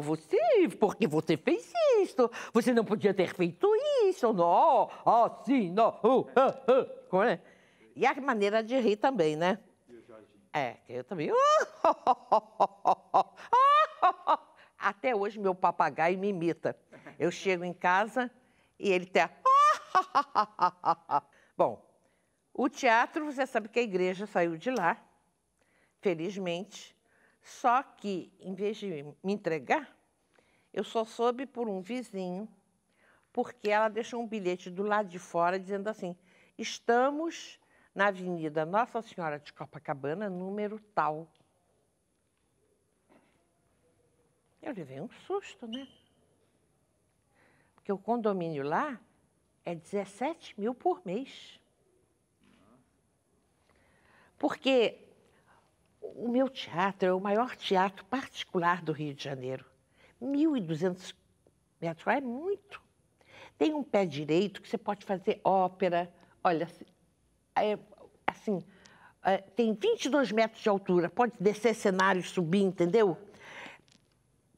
Você, porque você fez isso? Você não podia ter feito isso, não? Assim, não. Uh, uh, uh. É? E a maneira de rir também, né? É, eu também. Até hoje meu papagaio me imita. Eu chego em casa e ele tá. Bom, o teatro, você sabe que a igreja saiu de lá, felizmente. Só que, em vez de me entregar, eu só soube por um vizinho, porque ela deixou um bilhete do lado de fora dizendo assim: estamos na Avenida Nossa Senhora de Copacabana, número tal. Eu levei um susto, né? Porque o condomínio lá é 17 mil por mês. Porque o meu teatro é o maior teatro particular do Rio de Janeiro. 1.200 metros é muito. Tem um pé direito que você pode fazer ópera. Olha, é, assim, é, tem 22 metros de altura, pode descer cenário subir, entendeu?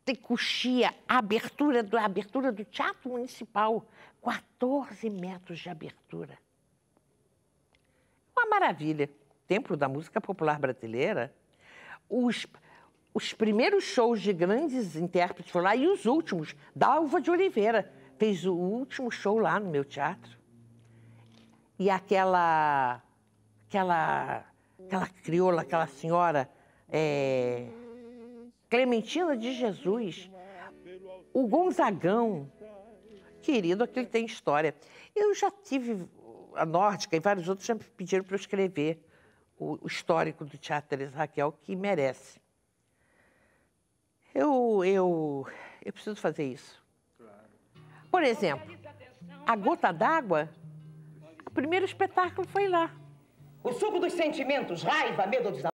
Tem coxia, abertura do, abertura do Teatro Municipal, 14 metros de abertura. Uma maravilha. Templo da Música Popular Brasileira. Os, os primeiros shows de grandes intérpretes foram lá e os últimos, da Alva de Oliveira, fez o último show lá no meu teatro. E aquela, aquela, aquela crioula, aquela senhora, é, Clementina de Jesus, o Gonzagão, querido, aquele tem história. Eu já tive a Nórdica e vários outros já me pediram para eu escrever o histórico do Teatro Teresa Raquel, que merece. Eu, eu, eu preciso fazer isso. Por exemplo, a Gota d'Água, o primeiro espetáculo foi lá. O suco dos sentimentos, raiva, medo, desamor.